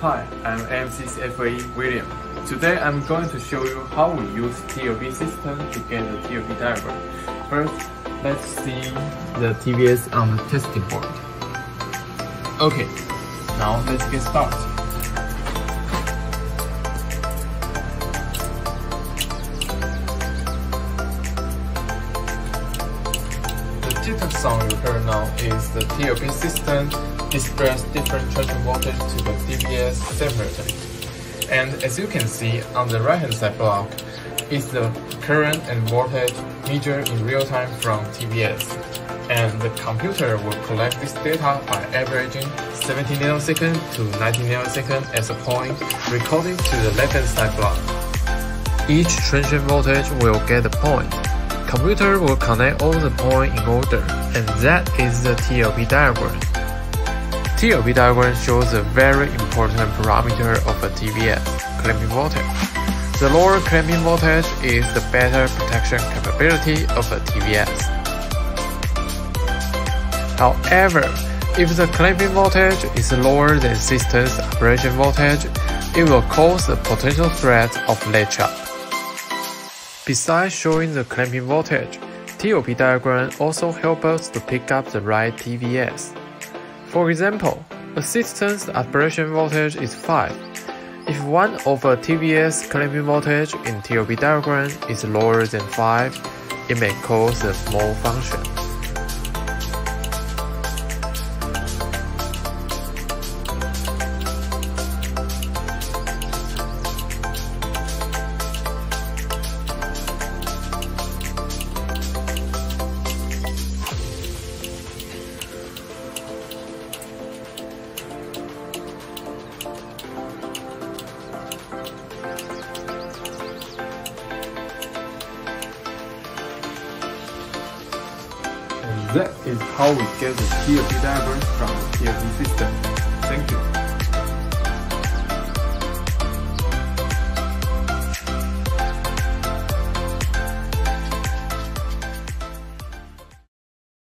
Hi, I'm AMC's FAE William. Today I'm going to show you how we use TLP system to get the TLP diagram. First, let's see the TVS on the testing board. Okay, now let's get started. The sound you hear now is the TLP system displays different transient voltage to the TVS separately. And as you can see on the right hand side block is the current and voltage measured in real time from TVS. And the computer will collect this data by averaging 70 nanoseconds to 90 nanoseconds as a point recording to the left hand side block. Each transient voltage will get a point. Computer will connect all the points in order, and that is the TLP diagram. TLP diagram shows a very important parameter of a TVS, clamping voltage. The lower clamping voltage is the better protection capability of a TVS. However, if the clamping voltage is lower than system's operation voltage, it will cause the potential threat of latch-up. Besides showing the clamping voltage, TLP diagram also helps us to pick up the right TVS. For example, a system's operation voltage is 5. If one of a TVS clamping voltage in TLP diagram is lower than 5, it may cause a malfunction. That is how we get the TLP diagram from the TLP system. Thank you.